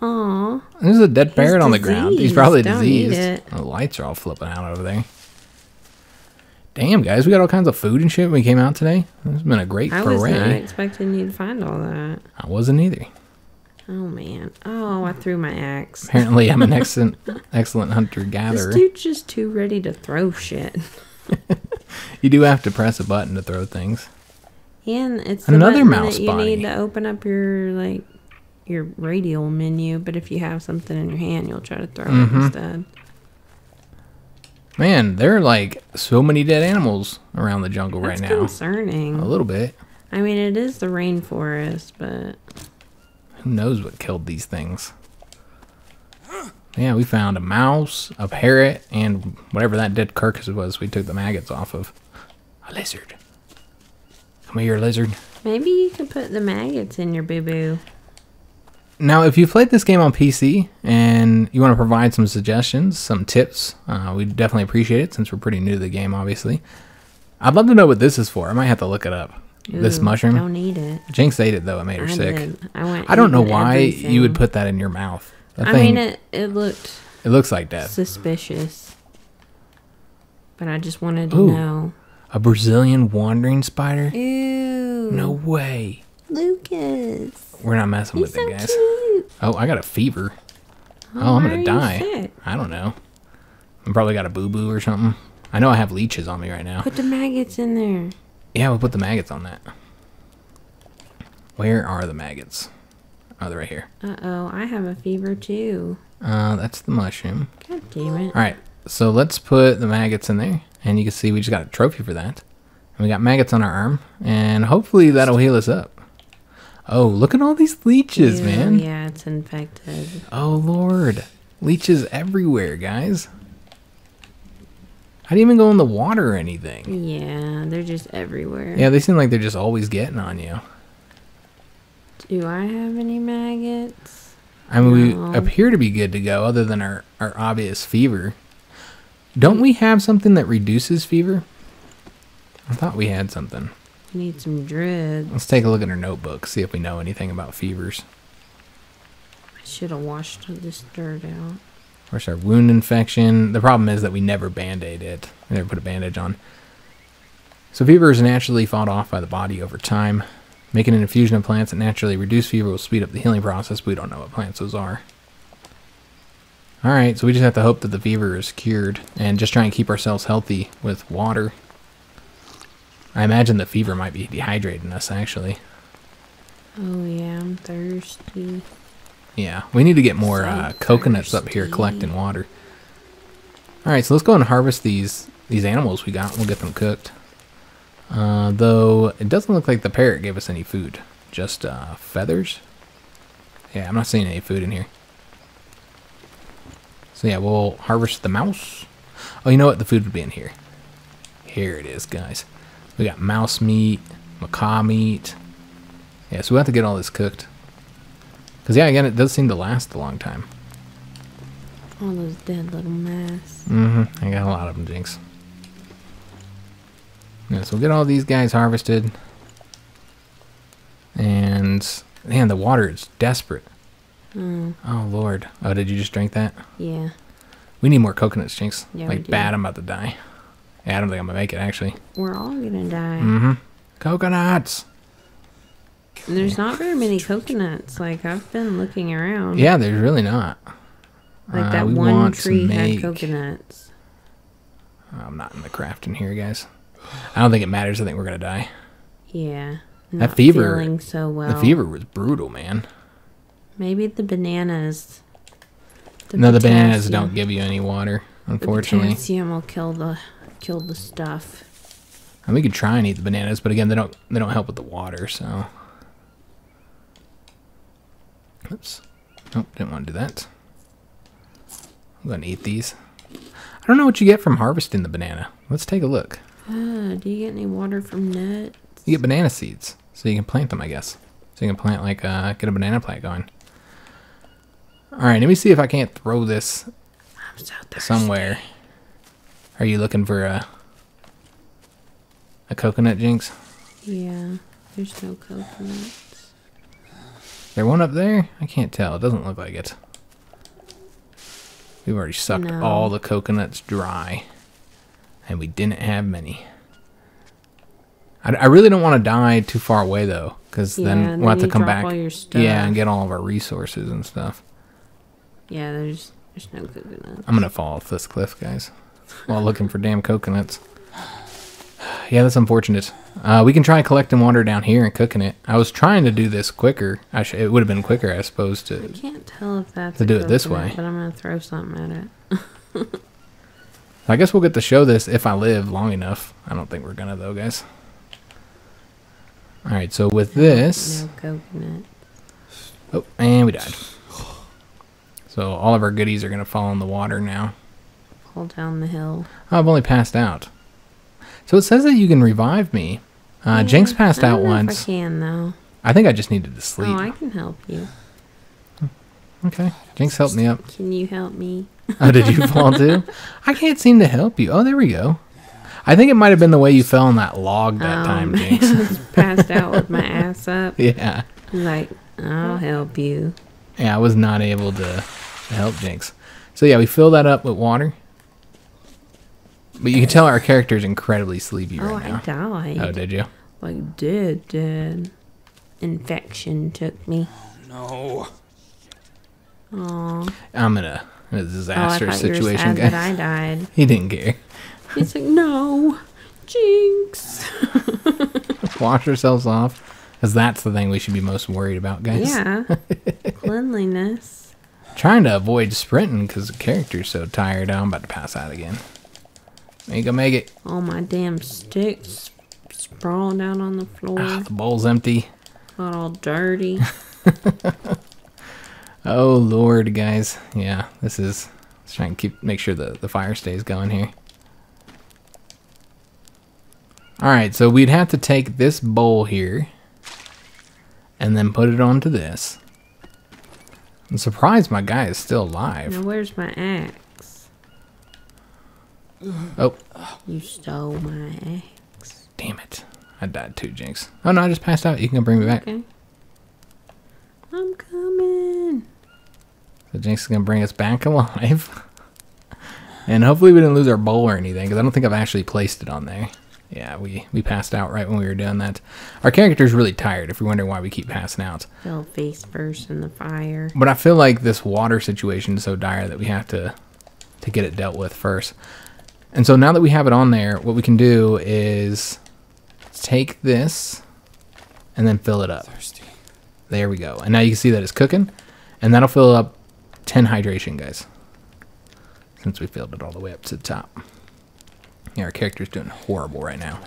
Aw. There's a dead parrot on the ground. He's probably Don't diseased. Oh, the lights are all flipping out over there. Damn, guys, we got all kinds of food and shit when we came out today. It's been a great I was not expecting you to find all that. I wasn't either. Oh man. Oh, I threw my axe. Apparently, I'm an excellent, excellent hunter This gatherer. dude's just too ready to throw shit. You do have to press a button to throw things. And it's the Another mouse that you body. need to open up your like your radial menu. But if you have something in your hand, you'll try to throw Mhm. it instead. Man, there are like so many dead animals around the jungle That's right now. concerning. A little bit. I mean, it is the rainforest, but Who knows what killed these things? Yeah, we found a mouse, a parrot, and whatever that dead carcass was. We took the maggots off of. A lizard. Come here, lizard. maybe you could put the maggots in your boo boo. Now, if you've played this game on PC and you want to provide some suggestions, some tips, uh, we'd definitely appreciate it since we're pretty new to the game, obviously. I'd love to know what this is for. I might have to look it up. this Ooh, mushroom. Don't eat it. Jynx ate it though. It made her I sick. did. I went. I don't know why you would put that in your mouth. That I thing, mean, it. It looked it looks like death. suspicious, but I just wanted to Ooh. know. A Brazilian wandering spider? Ew. No way. Lucas. We're not messing He's with so it, guys. cute. Oh, I got a fever. Oh, I'm gonna die. I don't know. I probably got a boo boo or something. I know I have leeches on me right now. Put the maggots in there. Yeah, we'll put the maggots on that. Where are the maggots? Oh, they're right here. Uh oh, I have a fever too. Uh, that's the mushroom. God damn it. All right, so let's put the maggots in there, and you can see we just got a trophy for that. And we got maggots on our arm, and hopefully that'll heal us up. Oh, look at all these leeches, Ew, man! Yeah, it's infected. Oh lord, leeches everywhere, guys. I didn't even go in the water or anything. Yeah, they're just everywhere. Yeah, they seem like they're just always getting on you. Do I have any maggots? I mean, No. we appear to be good to go, other than our, our obvious fever. Don't we have something that reduces fever? I thought we had something. I need some drugs. Let's take a look at her notebook, see if we know anything about fevers. I should have washed this dirt out. Where's our wound infection? The problem is that we never band aid it. We never put a bandage on. So fever is naturally fought off by the body over time. Making an infusion of plants that naturally reduce fever will speed up the healing process, but we don't know what plants those are. Alright, so we just have to hope that the fever is cured and just try and keep ourselves healthy with water. I imagine the fever might be dehydrating us, actually. Oh yeah, I'm thirsty. Yeah, we need to get more So uh, coconuts up here collecting water. All right, so let's go and harvest these these animals we got. We'll get them cooked. Uh, though it doesn't look like the parrot gave us any food, just uh, feathers. Yeah, I'm not seeing any food in here. So yeah, we'll harvest the mouse. Oh, you know what? The food would be in here. Here it is, guys. We got mouse meat, macaw meat. Yeah, so we have to get all this cooked. Because, yeah, again, it does seem to last a long time. All those dead little mass. Mm-hmm. I got a lot of them, Jynx. Yeah, so we'll get all these guys harvested. And, man, the water is desperate. Oh, Oh, Lord. Oh, did you just drink that? yeah. We need more coconuts, Jynx. Yeah, we like, bad, I'm about to die. Yeah, I don't think I'm to make it, actually. We're all gonna die. Mm-hmm. Coconuts! There's not very many coconuts. Like I've been looking around. Yeah, there's really not. Like Uh, that we one tree make- had coconuts. I'm not in the crafting here, guys. I don't think it matters. I think we're going to die. Yeah. That fever- Feeling so well. The fever was brutal, man. Maybe the bananas. no, the bananas don't give you any water, The unfortunately. potassium will kill the kill the stuff. And we could try and eat the bananas, but again, they don't they don't help with the water. So, oops, nope, didn't want to do that. I'm gonna eat these. I don't know what you get from harvesting the banana. Let's take a look. Uh, do you get any water from nuts? You get banana seeds, so you can plant them, I guess. So you can plant like uh, get a banana plant going. All right, let me see if I can't throw this so somewhere. Are you looking for a a coconut, Jynx? Yeah. There's no coconuts. There one up there? I can't tell. It doesn't look like it. We've already sucked No. all the coconuts dry. And we didn't have many. I, I really don't want to die too far away, though. Because Yeah, then we'll have to come back. all your stuff. Yeah, and get all of our resources and stuff. Yeah, there's there's no coconuts. I'm going to fall off this cliff, guys. While looking for damn coconuts. Yeah, that's unfortunate. Uh, we can try collecting water down here and cooking it. I was trying to do this quicker. I sh- it would have been quicker, I suppose, to I can't tell if that's To do it this way. but I'm gonna throw something at it. I guess we'll get to show this if I live long enough. I don't think we're gonna though, guys. All right, so with this, No coconut. oh, and we died. So all of our goodies are gonna fall in the water now. Down the hill. Oh, I've only passed out. So it says that you can revive me. Uh, Jynx Yeah, passed I out don't know if once. I can though. I think I just needed to sleep. Oh, I can help you. Okay, Jynx helped me up. Can you help me? Oh, did you fall too? I can't seem to help you. Oh, there we go. I think it might have been the way you fell on that log that time, Um, Jynx. I was passed out with my ass up. yeah. Like, I'll help you. Yeah, I was not able to, to help Jynx. So yeah, we fill that up with water. But you can tell our character is incredibly sleepy oh, right now. Oh, I died. Oh, did you? Like, dead, dead. Infection took me. No. Aw. I'm in a, in a Oh, I disaster thought you were situation, sad guys. that I died. He didn't care. He's like, no, Jynx. Wash ourselves off. Because that's the thing we should be most worried about, guys. Yeah. Cleanliness. Trying to avoid sprinting because the character's so tired. I'm about to pass out again. Make it, make it. All my damn sticks sprawled out on the floor. Ah, the bowl's empty. Got all dirty. Oh lord, guys. Yeah, this is. Let's try and keep make sure the the fire stays going here. All right, so we'd have to take this bowl here, and then put it onto this. I'm surprised my guy is still alive. now, where's my axe? Oh, You stole my axe. damn it! I died too, Jynx. Oh no, I just passed out. You can bring me back. Okay. I'm coming. So Jynx is gonna bring us back alive. and hopefully we didn't lose our bowl or anything, because I don't think I've actually placed it on there. Yeah, we, we passed out right when we were doing that. Our character's really tired, if you're wondering why we keep passing out. Fell face first in the fire. But I feel like this water situation is so dire that we have to to get it dealt with first. And so now that we have it on there, what we can do is take this and then fill it up. Thirsty. There we go. And now you can see that it's cooking. And that'll fill up 10 hydration, guys. Since we filled it all the way up to the top. Yeah, our character's doing horrible right now.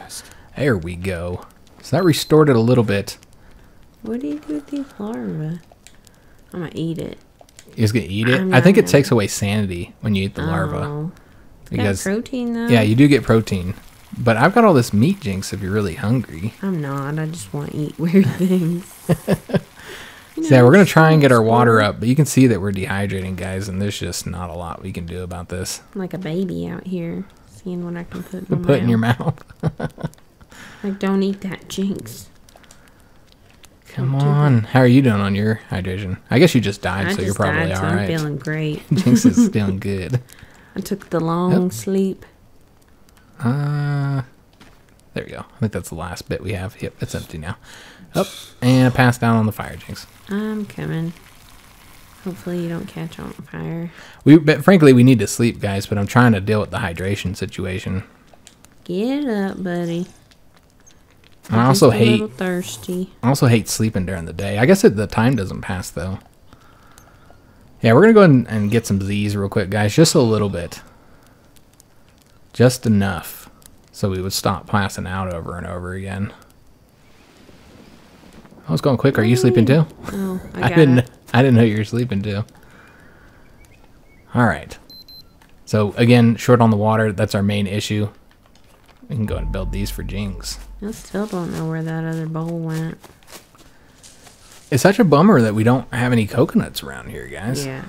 There we go. So that restored it a little bit. What do you do with these larvae? I'm gonna eat it. You're just gonna eat it? I'm I think it takes away sanity when you eat the larva. Oh. It's Because- protein though. Yeah, you do get protein. But I've got all this meat Jynx if you're really hungry. I'm not. I just want to eat weird things. You So yeah, we're gonna try and get our water up, but you can see that we're dehydrating, guys, and there's just not a lot we can do about this. I'm like a baby out here, seeing what I can put in my Put in your mouth. Like, don't eat that Jynx. Come Don't on. How are you doing on your hydration? I guess you just died, I so just you're probably died, so all I'm feeling great. Jynx is feeling good. I took the long Yep. sleep. Uh, there we go. I think that's the last bit we have. Yep, it's empty now. Up and pass down on the fire, Jynx. I'm coming. Hopefully you don't catch on fire. We, but frankly, we need to sleep, guys. But I'm trying to deal with the hydration situation. Get up, buddy. I I'm also hate, thirsty. I also hate sleeping during the day. I guess it, the time doesn't pass though. Yeah, we're gonna go ahead and, and get some of these real quick, guys. Just a little bit, just enough, so we would stop passing out over and over again. I was going quick. Are you sleeping too? Oh, I, I, didn't. it. I didn't know you were sleeping too. All right. So again, short on the water. That's our main issue. We can go and build these for Jynx. I still don't know where that other bowl went. It's such a bummer that we don't have any coconuts around here, guys. Yeah.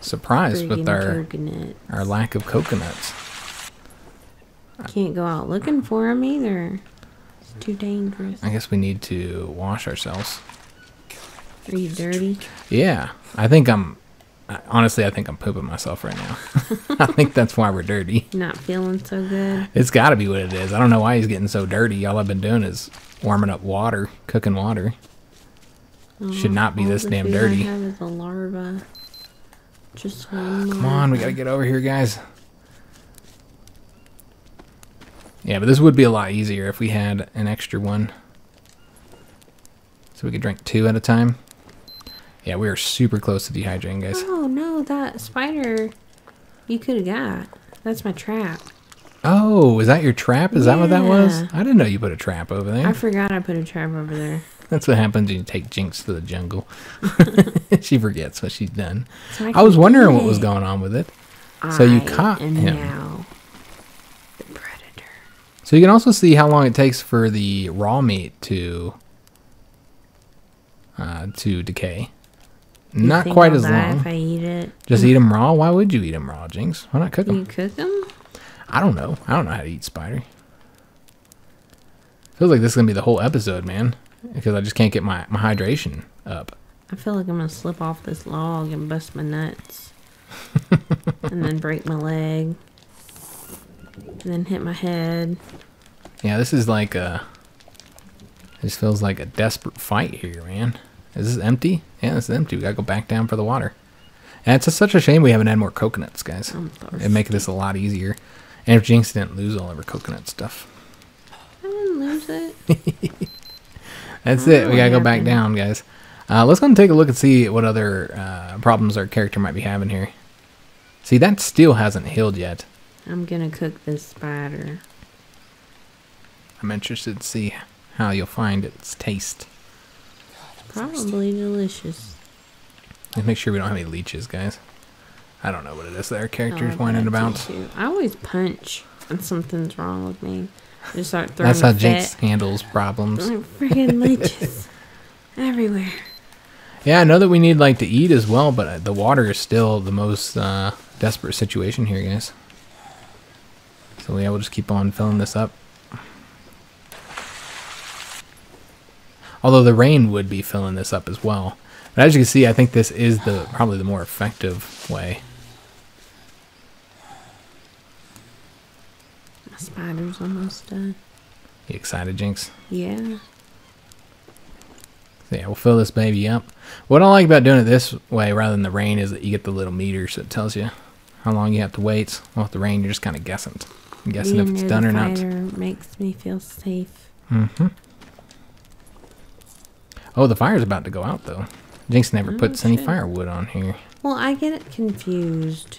Surprised with our coconut. our lack of coconuts. Can't go out looking for them either. It's too dangerous. I guess we need to wash ourselves. Are you dirty? Yeah, I think I'm. Honestly, I think I'm pooping myself right now. I think that's why we're dirty. Not feeling so good? It's got to be what it is. I don't know why he's getting so dirty. All I've been doing is warming up water, cooking water. Should not be this damn dirty. I have is a larva. Just one Come on, we gotta get over here, guys. Yeah, but this would be a lot easier if we had an extra one. So we could drink two at a time. Yeah, we are super close to dehydrating, guys. Oh no, that spider you could have got. That's my trap. Oh, is that your trap? Is that what that was? I didn't know you put a trap over there. I forgot I put a trap over there. That's what happens when you take Jynx to the jungle. she forgets what she's done. So I was wondering what was going on with it. So you caught him. now the predator. So you can also see how long it takes for the raw meat to uh, to decay. You Not quite I'll as long. If I eat it, Just eat them raw. Why would you eat them raw, Jynx? Why not cook them? you cook them. I don't know. I don't know how to eat spider. Feels like this is gonna be the whole episode, man. Because I just can't get my, my hydration up. I feel like I'm gonna slip off this log and bust my nuts. and then break my leg. And then hit my head. Yeah, this is like a. This feels like a desperate fight here, man. Is this empty? Yeah, this is empty. We gotta go back down for the water. And it's just such a shame we haven't had more coconuts, guys. It'd make this a lot easier. And if Jynx didn't lose all of her coconut stuff. I didn't lose it. That's it. We gotta go back down, guys. Uh, let's go and take a look and see what other uh, problems our character might be having here. See, that still hasn't healed yet. I'm gonna cook this spider. I'm interested to see how you'll find its taste. Probably delicious. Let's make sure we don't have any leeches, guys. I don't know what it is that our Oh, character's I whining about. do. I always punch something's wrong with me. I just start throwing That's how Jynx handles problems. Like friggin' leeches everywhere. Yeah, I know that we need like to eat as well, but uh, the water is still the most uh, desperate situation here, guys. So yeah, we'll just keep on filling this up. Although the rain would be filling this up as well. But as you can see, I think this is the probably the more effective way. Spider's almost done. You excited, Jynx? Yeah. So yeah, we'll fill this baby up. What I like about doing it this way rather than the rain is that you get the little meters that tells you how long you have to wait. Well, with the rain, you're just kind of guessing. Guessing Being if it's done or not. makes me feel safe. Mm-hmm. Oh, the fire's about to go out though. Jynx never Oh, puts any firewood on here Well, I get it confused.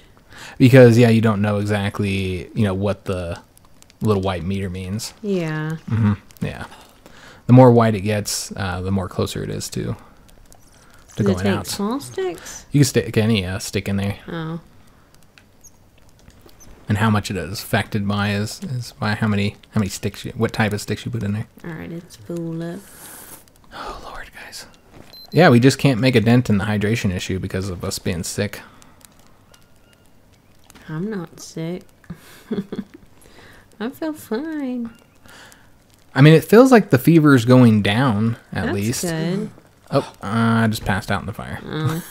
because yeah, you don't know exactly you know what the little white meter means. Yeah. hmm Yeah, the more white it gets, uh, the more closer it is to to Does going take out. small sticks? You can stick any uh, stick in there, Oh. and how much it is affected by is is by how many how many sticks you what type of sticks you put in there. Alright, it's full up. Oh lord, guys. Yeah, we just can't make a dent in the hydration issue because of us being sick. I'm not sick. I feel fine. I mean, it feels like the fever's going down at That's least. good. Oh, uh, I just passed out in the fire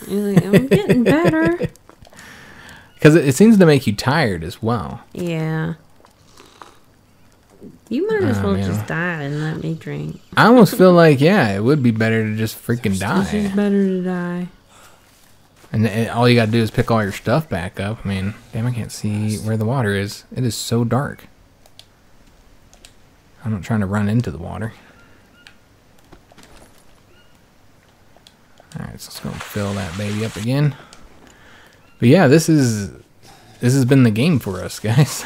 you're like, I'm getting better. because it, it seems to make you tired as well. Yeah. You might as Oh, well man. just die and let me drink. I almost feel like yeah, it would be better to just freaking die, is better to die. and, and all you gotta do is pick all your stuff back up. I mean, damn, I can't see where the water is. It is so dark. I'm not trying to run into the water. All right, so let's go fill that baby up again. But yeah, this is this has been the game for us, guys.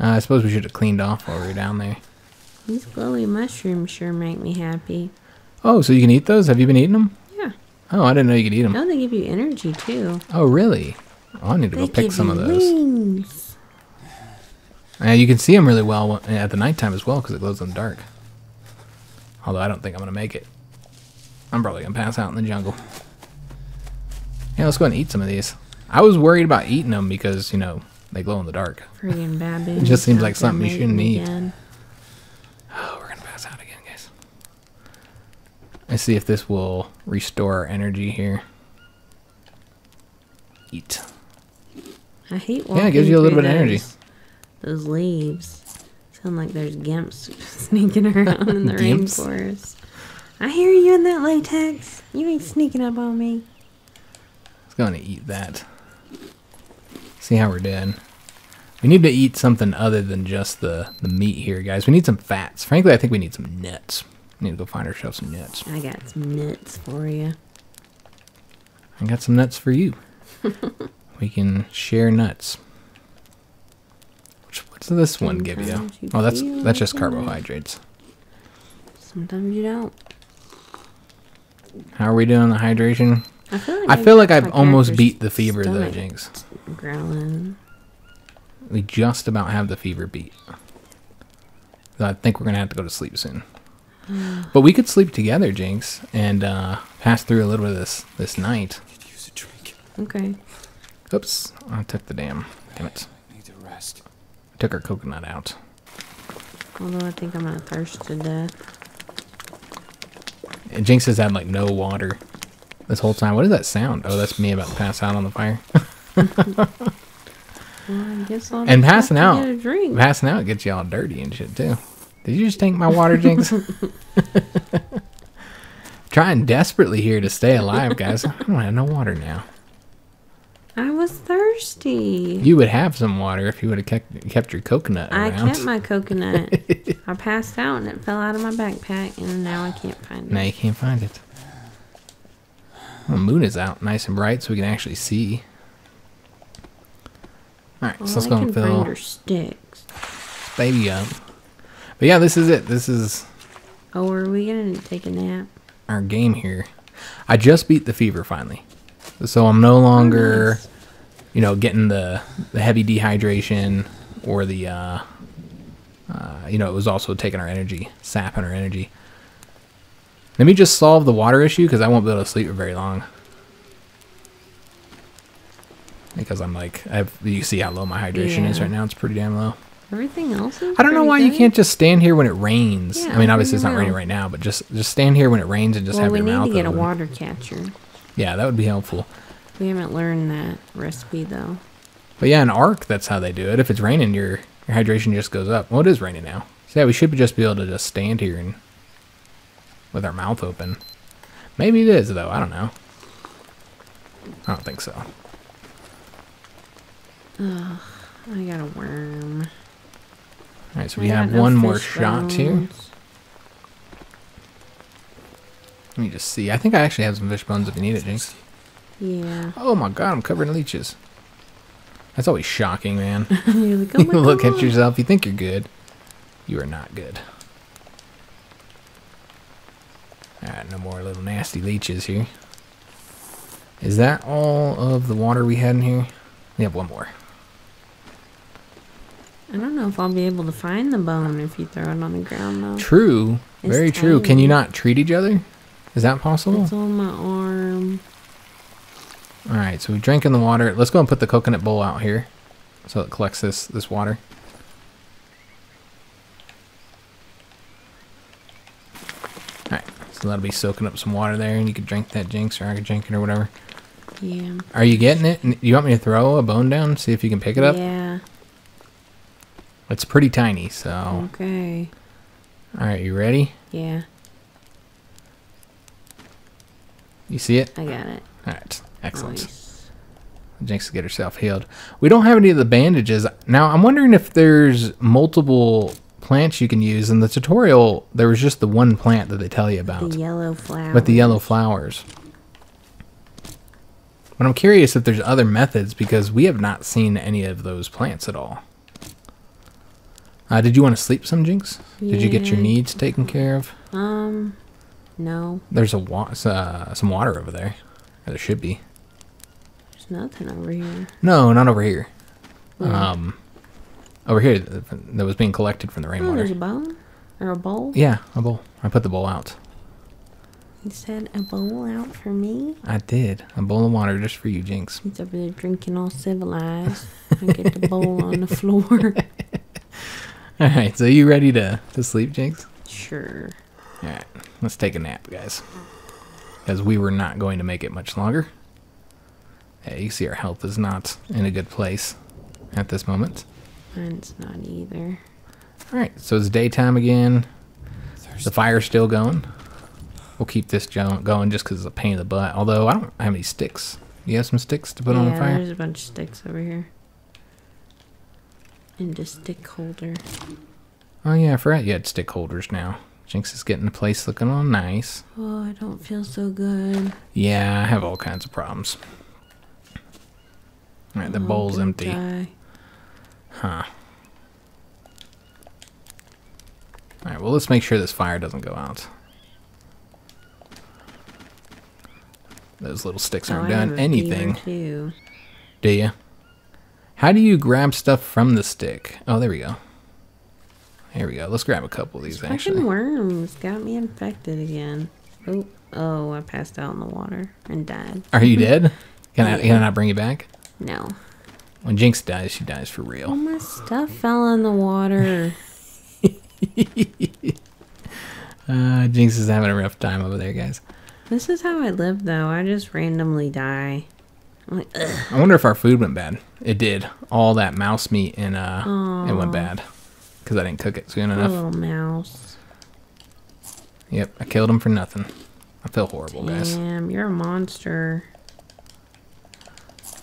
Uh, I suppose we should have cleaned off while we were down there. These glowy mushrooms sure make me happy. Oh, so you can eat those? Have you been eating them? Yeah. Oh, I didn't know you could eat them. Oh, they give you energy too. Oh, really? Oh, I need to They go pick some of those. wings. Uh, you can see them really well at the nighttime as well because it glows in the dark. Although I don't think I'm gonna make it. I'm probably gonna pass out in the jungle. Yeah, let's go ahead and eat some of these. I was worried about eating them because you know they glow in the dark. Friggin' baboons. It just seems like something you shouldn't eat. again. Oh, we're gonna pass out again, guys. Let's see if this will restore our energy here. Eat. I hate walking Yeah, it gives you a little bit of energy. Those- leaves sound like there's gimps sneaking around in the rainforest. I hear you in that latex. You ain't sneaking up on me. Let's go and eat that. See how we're doing. We need to eat something other than just the, the meat here, guys. We need some fats. Frankly, I think we need some nuts. We need to go find ourselves some nuts. I got some nuts for you. I got some nuts for you. we can share nuts. Which, what's this one give you? You Oh, that's that's just like a nut. carbohydrates. Sometimes you don't. How are we doing on the hydration? I feel like I feel like I've almost beat the fever though, Jynx. Growling. We just about have the fever beat. I think we're gonna have to go to sleep soon. But we could sleep together, Jynx, and uh, pass through a little bit of this this night. Use a drink. Okay. Oops, I took the damn. Damn it. I need to rest. Took our coconut out. Although I think I'm gonna thirst to death. And Jynx has had like no water this whole time. What is that sound? Oh, that's me about to pass out on the fire. Well, I guess I'll and passing out, Get a drink. passing out gets you all dirty and shit too. Did you just take my water, Jynx? Trying desperately here to stay alive, guys. I don't have no water now. I was thirsty. You would have some water if you would have kept kept your coconut I kept my coconut. I passed out and it fell out of my backpack, and now I can't find it. Now you can't find it. The moon is out, nice and bright, so we can actually see. All right, All so let's I go and fill are sticks. baby up. But yeah, this is it. This is Oh, are we gonna take a nap? our game here. I just beat the fever finally, so I'm no longer, you know, getting the the heavy dehydration or the, uh, uh, you know, it was also taking our energy, sapping our energy. Let me just solve the water issue because I won't be able to sleep for very long. Because I'm like, I've, you see how low my hydration is right now. It's pretty damn low. Everything else is. I don't know why you can't just stand here when it rains. Yeah, I mean, obviously it's not raining right now, but just just stand here when it rains and just Well, have we your need mouth to get a water catcher. Yeah, that would be helpful. We haven't learned that recipe though. But yeah, an Ark, that's how they do it. If it's raining, your your hydration just goes up. Well, it is raining now. So yeah, we should just be able to just stand here and with our mouth open. Maybe it is though. I don't know. I don't think so. Ugh, I got a worm. All right, so we got have no one more fish shot here. bones. Let me just see. I think I actually have some fish bones if you need it, Jynx. Yeah. Oh my god, I'm covered in leeches. That's always shocking, man. Like, oh you look at yourself, you think you're good. You are not good. Alright, no more little nasty leeches here. Is that all of the water we had in here? We have one more. I don't know if I'll be able to find the bone if you throw it on the ground though. True. It's Very true. Can you not treat each other? Is that possible? It's on my arm. Alright, so we drank in the water. Let's go and put the coconut bowl out here. So it collects this this water. Alright, so that'll be soaking up some water there and you could drink that Jynx or I could drink it or whatever. Yeah. Are you getting it? N- You want me to throw a bone down? See if you can pick it up? Yeah. It's pretty tiny, so. Okay. Alright, you ready? Yeah. You see it? I got it. Alright, excellent. Nice. Jynx to get herself healed. We don't have any of the bandages. Now, I'm wondering if there's multiple plants you can use. In the tutorial, there was just the one plant that they tell you about The yellow flower. with the yellow flowers. But I'm curious if there's other methods because we have not seen any of those plants at all. Uh, did you want to sleep some, Jynx? Did you get your needs taken care of? Um. No. There's a wa- uh, some water over there. There should be. There's nothing over here. No, not over here. Where? Um, over here that was being collected from the rainwater. Oh, there's a bone or a bowl. Yeah, a bowl. I put the bowl out. He said a bowl out for me. I did a bowl of water just for you, Jynx. He's over there drinking all civilized. I get the bowl on the floor. All right, so you ready to to sleep, Jynx? Sure. All right, let's take a nap, guys. Because we were not going to make it much longer. Yeah, you see our health is not in a good place at this moment. Mine's not either. All right, so it's daytime again. The fire's still going. We'll keep this going just because it's a pain in the butt. Although I don't have any sticks. You have some sticks to put yeah, on the fire? there's a bunch of sticks over here. And a stick holder. Oh yeah, I forgot you had stick holders now. Jynx is getting the place looking all nice. Oh, I don't feel so good. Yeah, I have all kinds of problems. All right, the Oh, bowl's empty. die. Huh. All right, well, let's make sure this fire doesn't go out. Those little sticks Oh, aren't have doing anything, do you? How do you grab stuff from the stick? Oh, there we go. Here we go. Let's grab a couple of these, Fucking actually. worms got me infected again. Oh, oh, I passed out in the water and died. Are you dead? Can I, can I not bring you back? No. When Jynx dies, she dies for real. All my stuff fell in the water. Uh, Jynx is having a rough time over there, guys. This is how I live, though. I just randomly die. I'm like, ugh. I wonder if our food went bad. It did. All that mouse meat and uh, it went bad because I didn't cook it soon enough. little mouse. Yep, I killed him for nothing. I feel horrible, guys. Damn, you're a monster.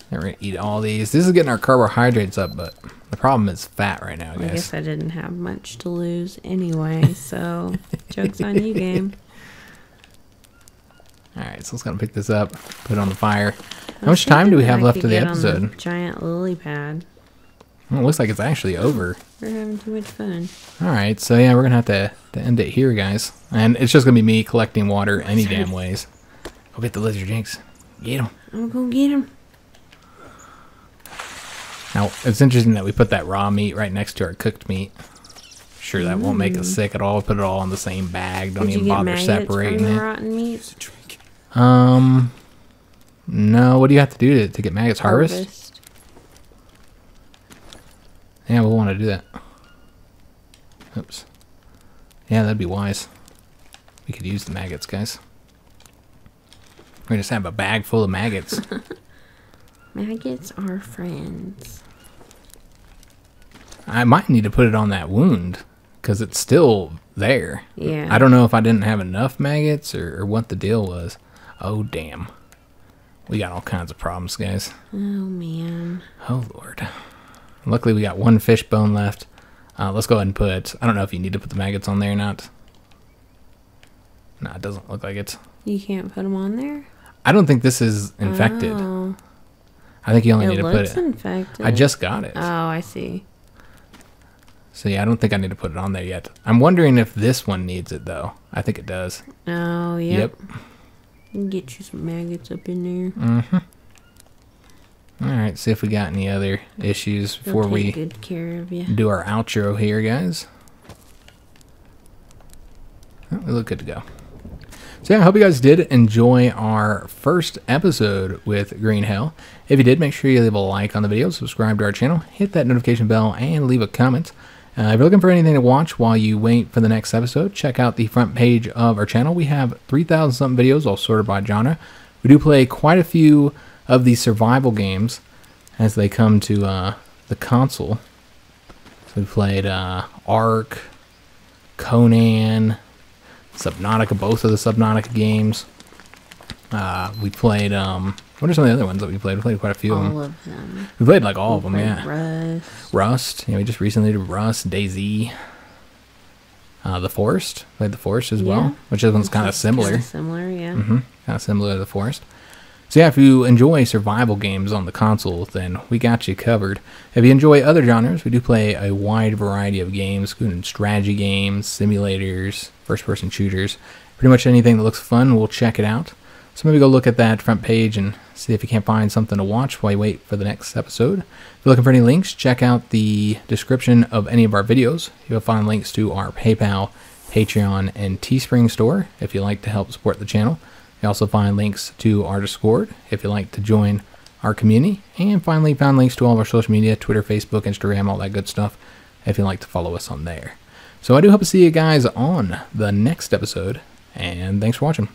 And we're gonna eat all these. This is getting our carbohydrates up, but the problem is fat right now, guys. I guess I didn't have much to lose anyway, so joke's on you, game. All right, so let's gonna pick this up, put it on the fire. How much time do we have left of the episode? giant lily pad. Well, it looks like it's actually over. We're having too much fun. All right, so yeah, we're gonna have to, to end it here, guys. And it's just gonna be me collecting water any damn ways. Go get the lizard Jynx. Get him. I'm gonna go get him. Now it's interesting that we put that raw meat right next to our cooked meat. Sure, that won't make us sick at all. Put it all in the same bag. Don't Mm. Did even bother separating it. rotten meat? Um, no. What do you have to do to, to get maggots? Harvest? Yeah, we'll want to do that. Oops. Yeah, that'd be wise. We could use the maggots, guys. We just have a bag full of maggots. Maggots are friends. I might need to put it on that wound because it's still there. Yeah. I don't know if I didn't have enough maggots or, or what the deal was. Oh, damn. We got all kinds of problems, guys. Oh man. Oh, Lord. Luckily, we got one fish bone left. Uh, let's go ahead and put. I don't know if you need to put the maggots on there or not. No, it doesn't look like it. You can't put them on there. I don't think this is infected. Oh, I think you only it need to put it. infected. I just got it. Oh, I see. So yeah, I don't think I need to put it on there yet. I'm wondering if this one needs it though. I think it does. Oh, yep. Yep. Get you some maggots up in there. Mm-hmm. All right. See if we got any other issues They'll before we good care of you. do our outro here, guys. Oh, we look good to go. So yeah, I hope you guys did enjoy our first episode with Green Hell. If you did, make sure you leave a like on the video, subscribe to our channel, hit that notification bell, and leave a comment. Uh, if you're looking for anything to watch while you wait for the next episode, check out the front page of our channel. We have 3,000 something videos, all sorted by genre. We do play quite a few of these survival games as they come to uh, the console. So we played uh, Ark, Conan, Subnautica, both of the Subnautica games. Uh, we played, um, what are some of the other ones that we played? We played quite a few of them. All of them. We played like all of them, yeah. Rust. Rust, yeah, we just recently did Rust, DayZ. Uh, the Forest, played the Forest as Yeah. well, which this one's kind of similar. Similar, yeah. hmm Kind of similar to the Forest. So yeah, if you enjoy survival games on the console, then we got you covered. If you enjoy other genres, we do play a wide variety of games, including strategy games, simulators, first-person shooters, pretty much anything that looks fun. We'll check it out. So maybe go look at that front page and see if you can't find something to watch while you wait for the next episode. If you're looking for any links, check out the description of any of our videos. You'll find links to our PayPal, Patreon, and Teespring store if you'd like to help support the channel. You also find links to our Discord if you'd like to join our community. And finally, found links to all of our social media Twitter, Facebook, Instagram, all that good stuff if you'd like to follow us on there. So I do hope to see you guys on the next episode, and thanks for watching.